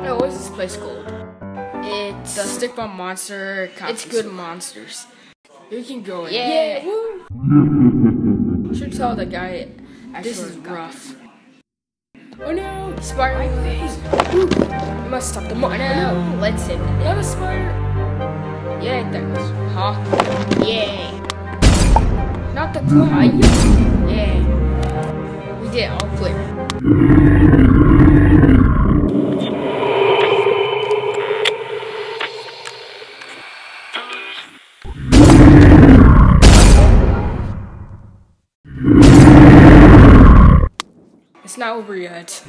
No, what's this place called? It's The Stikbot Monster. it's good monsters. You can go in. Yeah. woo. Should tell the guy. This is rough. Oh no! Spider! My face. You must stop the Oh monster. no, let's the day. Not a spider. Yeah, thanks. Huh? Yay. Not the fly. Yay. We did all clear. It's not over yet.